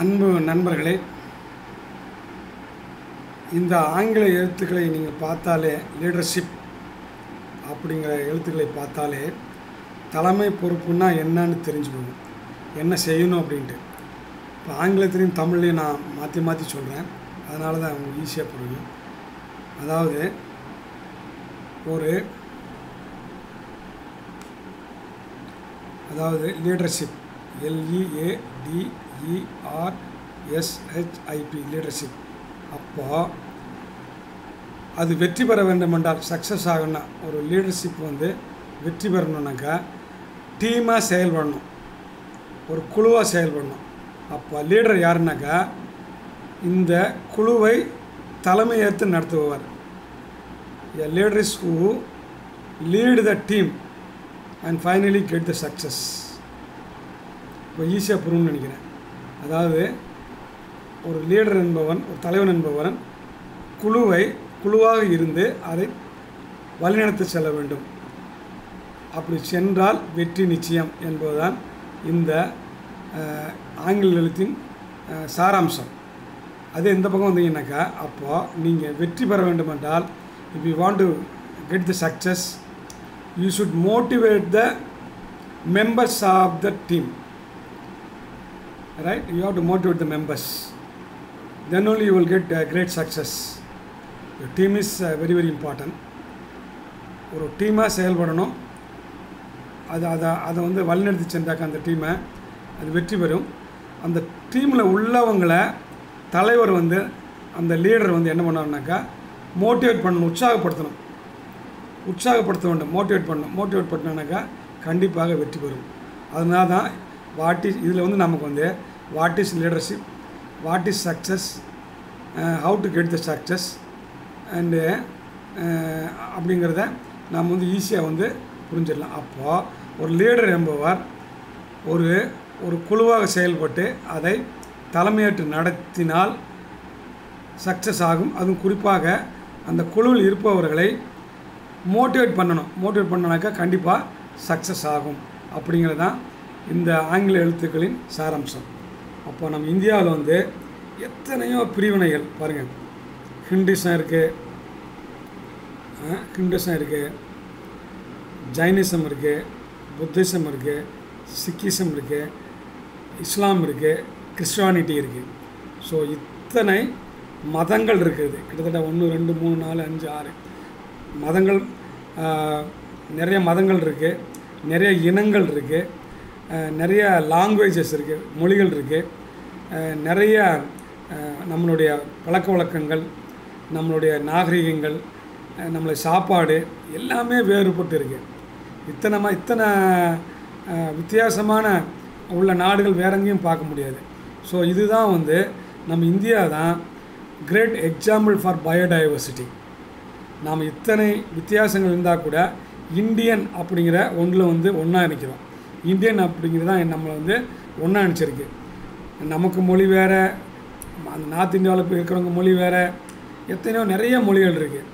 அன்பு நண்பர்களே இந்த ஆங்கில எழுத்துக்களை நீங்கள் பார்த்தாலே லீடர்ஷிப் அப்படிங்கிற எழுத்துக்களை பார்த்தாலே தலைமை பொறுப்புன்னா என்னன்னு தெரிஞ்சுக்கணும் என்ன செய்யணும் அப்படின்ட்டு. இப்போ ஆங்கிலத்திலையும் தமிழ்லையும் நான் மாற்றி மாற்றி சொல்கிறேன் அதனால தான் உங்களுக்கு ஈஸியாக புரியும். அதாவது ஒரு அதாவது லீடர்ஷிப் இஆர்எஸ்ஹெச்ஐபி லீடர்ஷிப் அப்போ அது வெற்றி பெற வேண்டும் என்றால் சக்ஸஸ் ஆகணும்னா ஒரு லீடர்ஷிப் வந்து வெற்றி பெறணுன்னாக்கா டீமாக செயல்படணும் ஒரு குழுவாக செயல்படணும் அப்போ லீடர் யாருனாக்கா இந்த குழுவை தலைமையேற்று நடத்துபவர். A leader is who lead the team and finally get the success இப்போ ஈஸியாக புரியும்னு நினைக்கிறேன். அதாவது ஒரு லீடர் என்பவன் ஒரு தலைவன் என்பவன் குழுவை குழுவாக இருந்து அதை வழிநடத்தி செல்ல வேண்டும். அப்படி சென்றால் வெற்றி நிச்சயம் என்பதுதான் இந்த ஆங்கில எழுத்தின் சாராம்சம். அதே இந்த பக்கம் வந்தீங்கன்னாக்கா அப்போது நீங்கள் வெற்றி பெற வேண்டுமென்றால் if you want to get the success you should motivate the members of the team right? You have to motivate the members. Then only you will get uh, great success. Your team is uh, very very important. ஒரு டீமாக செயல்படணும். அது அதை அதை வந்து வழிநடத்தி சென்றாக்க அந்த டீமை அது வெற்றி பெறும். அந்த டீமில் உள்ளவங்களை தலைவர் வந்து அந்த லீடர் வந்து என்ன பண்ணணும்னாக்கா மோட்டிவேட் பண்ணணும் உற்சாகப்படுத்தணும். உற்சாகப்படுத்த வேண்டும் மோட்டிவேட் பண்ணணும். மோட்டிவேட் பண்ணனாக்கா கண்டிப்பாக வெற்றி பெறும். அதனால தான் வாட் இஸ் இதில் வந்து நமக்கு வந்து what is leadership what is success how to get the success and அப்படிங்கிறத நாம் வந்து ஈஸியாக வந்து புரிஞ்சிடலாம். அப்போது ஒரு லீடர் என்பவர் ஒரு ஒரு குழுவாக செயல்பட்டு அதை தலைமையேற்று நடத்தினால் சக்ஸஸ் ஆகும். அதுவும் குறிப்பாக அந்த குழுவில் இருப்பவர்களை மோட்டிவேட் பண்ணணும். மோட்டிவேட் பண்ணனாக்கா கண்டிப்பாக சக்ஸஸ் ஆகும். அப்படிங்கிறது தான் இந்த ஆங்கில எழுத்துக்களின் சாராம்சம். அப்போ நம்ம இந்தியாவில் வந்து எத்தனையோ பிரிவினைகள் பாருங்கள் ஹிந்துசம் இருக்குது ஹிந்துசம் இருக்குது ஜைனிசம் இருக்குது புத்திசம் இருக்குது சிக்கிசம் இருக்குது இஸ்லாம் இருக்குது கிறிஸ்டானிட்டி இருக்குது ஸோ இத்தனை மதங்கள் இருக்குது. கிட்டத்தட்ட ஒன்று ரெண்டு மூணு நாலு அஞ்சு ஆறு மதங்கள் நிறைய மதங்கள் இருக்குது நிறைய இனங்கள் இருக்குது நிறைய லாங்குவேஜஸ் இருக்குது மொழிகள் இருக்குது நிறைய நம்மளுடைய பழக்க வழக்கங்கள் நம்மளுடைய நாகரிகங்கள் நம்மளுடைய சாப்பாடு எல்லாமே வேறுபட்டு இருக்குது இத்தனை இத்தனை வித்தியாசமான உள்ள நாடுகள் வேற எங்கேயும் பார்க்க முடியாது. ஸோ இதுதான் வந்து நம்ம இந்தியா தான் கிரேட் எக்ஸாம்பிள் ஃபார் பயோடைவர்சிட்டி நாம் இத்தனை வித்தியாசங்கள் இருந்தால் கூட இந்தியன் அப்படிங்கிற ஒன்றில் வந்து ஒன்றா நிற்கிறோம் இந்தியன் அப்படிங்கிறது தான் நம்மளை வந்து ஒன்றா அனுப்பிச்சிருக்கு. நமக்கு மொழி வேறு அந்த நார்த் இந்தியாவில் போய் இருக்கிறவங்க மொழி வேறு எத்தனையோ நிறைய மொழிகள் இருக்குது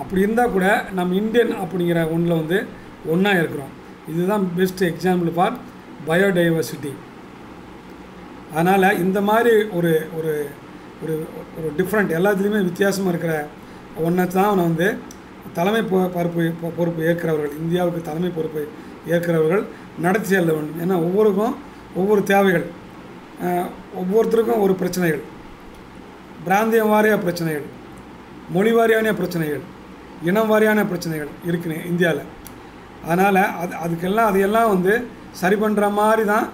அப்படி இருந்தால் கூட நம்ம இந்தியன் அப்படிங்கிற ஒன்றில் வந்து ஒன்றா இருக்கிறோம். இதுதான் பெஸ்ட் எக்ஸாம்பிள் ஃபார் பயோடைவர்சிட்டி அதனால் இந்த மாதிரி ஒரு ஒரு ஒரு ஒரு டிஃப்ரெண்ட் எல்லாத்துலேயுமே வித்தியாசமாக இருக்கிற ஒன்றை தான் அவனை வந்து தலைமை பொறுப்பு பொறுப்பு ஏற்கிறவர்கள் இந்தியாவுக்கு தலைமை பொறுப்பு ஏற்கிறவர்கள் நடத்தி செல்ல வேண்டும். ஏன்னா ஒவ்வொருக்கும் ஒவ்வொரு தேவைகள் ஒவ்வொருத்தருக்கும் ஒரு பிரச்சனைகள். பிராந்தியம் வாரியாக பிரச்சனைகள் மொழி வாரியான பிரச்சனைகள் இனம் வாரியான பிரச்சனைகள் இருக்குன்னு இந்தியாவில் அதனால் அது அதுக்கெல்லாம் அதையெல்லாம் வந்து சரி பண்ணுற மாதிரி தான்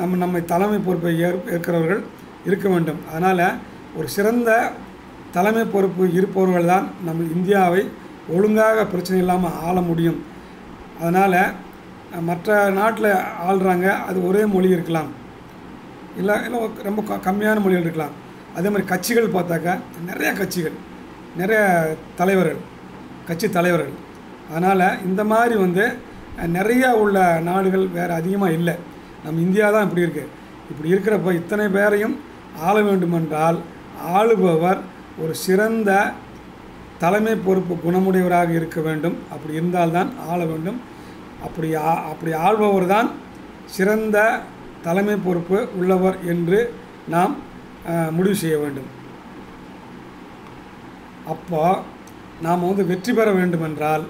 நம்ம நம்மை தலைமை பொறுப்பை ஏற் ஏற்கிறவர்கள் இருக்க வேண்டும். அதனால் ஒரு சிறந்த தலைமை பொறுப்பு இருப்பவர்கள் தான் நம்ம இந்தியாவை ஒழுங்காக பிரச்சனை இல்லாமல் ஆள முடியும். அதனால் மற்ற நாட்டில் ஆள்றாங்க அது ஒரே மொழி இருக்கலாம். இல்லை இல்லை ரொம்ப கம்மியான மொழிகள் இருக்கலாம். அதே மாதிரி கட்சிகள் பார்த்தாக்கா நிறைய கட்சிகள் நிறைய தலைவர்கள் கட்சி தலைவர்கள். அதனால் இந்த மாதிரி வந்து நிறையா உள்ள நாடுகள் வேறு அதிகமாக இல்லை. நம்ம இந்தியா தான் இப்படி இருக்குது இப்படி இருக்கிறப்ப இத்தனை பேரையும் ஆள வேண்டுமென்றால் ஆளுபவர் ஒரு சிறந்த தலைமை பொறுப்பு குணமுடையவராக இருக்க வேண்டும். அப்படி இருந்தால்தான் ஆள வேண்டும். அப்படி அப்படி ஆள்பவர் தான் சிறந்த தலைமை பொறுப்பு உள்ளவர் என்று நாம் முடிவு செய்ய வேண்டும். அப்போ நாம் வந்து வெற்றி பெற வேண்டுமென்றால்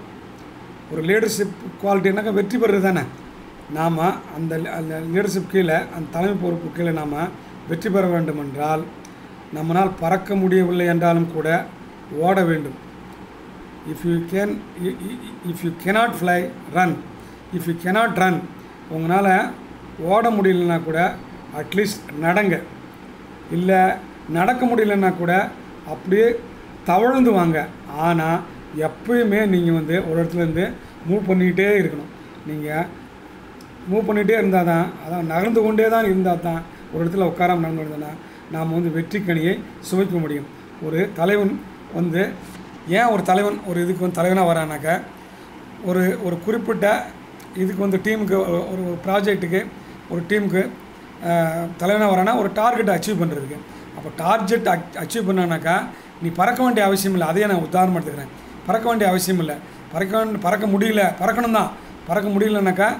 ஒரு லீடர்ஷிப் குவாலிட்டினாக்கா வெற்றி பெறுறது தானே? நாம் அந்த அந்த லீடர்ஷிப் கீழே அந்த தலைமை பொறுப்பு கீழே நாம் வெற்றி பெற வேண்டுமென்றால் நம்மளால் பறக்க முடியவில்லை என்றாலும் கூட ஓட வேண்டும். If you can if you cannot fly run if you cannot run உங்களால் ஓட முடியலன்னா கூட அட்லீஸ்ட் நடங்க. இல்லை நடக்க முடியலன்னா கூட அப்படியே தவழ்ந்து வாங்க. ஆனால் எப்பயுமே நீங்கள் வந்து ஒரு இடத்துலேருந்து மூவ் பண்ணிக்கிட்டே இருக்கணும். நீங்கள் மூவ் பண்ணிகிட்டே இருந்தால் தான் அதான் நகர்ந்து கொண்டே தான் இருந்தால் தான் ஒரு இடத்துல உட்காராம நடந்துருந்தோன்னா நாம் வந்து வெற்றி கனியை சுவைக்க முடியும். ஒரு தலைவன் வந்து ஏன் ஒரு தலைவன் ஒரு இதுக்கு வந்து தலைவனாக வரானாக்க ஒரு ஒரு குறிப்பிட்ட இதுக்கு வந்து டீமுக்கு ஒரு- ஒரு ப்ராஜெக்ட்டுக்கு ஒரு டீமுக்கு தலைவனாக வரானா ஒரு டார்கெட்டை அச்சீவ் பண்ணுறதுக்கு அப்போ டார்கெட் அச்சீவ் பண்ணனாக்கா நீ பறக்க வேண்டிய அவசியம் இல்லை. அதையே நான் உதாரணம் எடுத்துக்கிறேன். பறக்க வேண்டிய அவசியம் இல்லை. பறக்க பறக்க முடியல. பறக்கணும் தான் பறக்க முடியலனாக்கா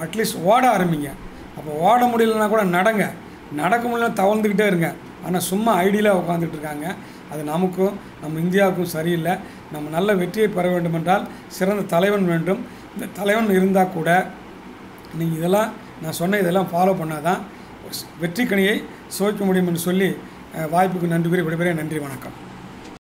அட்லீஸ்ட் ஓட ஆரம்பிங்க. அப்போ ஓட முடியலன்னா கூட நடங்க. நடக்க முடியல தவழ்ந்துக்கிட்டே இருங்க. ஆனால் சும்மா ஐடியலாக உட்காந்துட்டு இருக்காங்க. அது நமக்கும் நம்ம இந்தியாவுக்கும் சரியில்லை. நம்ம நல்ல வெற்றியை பெற வேண்டுமென்றால் சிறந்த தலைவன் வேண்டும். இந்த தலைவன் இருந்தால் கூட நீங்கள் இதெல்லாம் நான் சொன்ன இதெல்லாம் ஃபாலோ பண்ணால் தான் வெற்றி கனியை சுவைக்க முடியும் என்று சொல்லி வாய்ப்புக்கு நன்றி கூறி விடைபெற நன்றி வணக்கம்.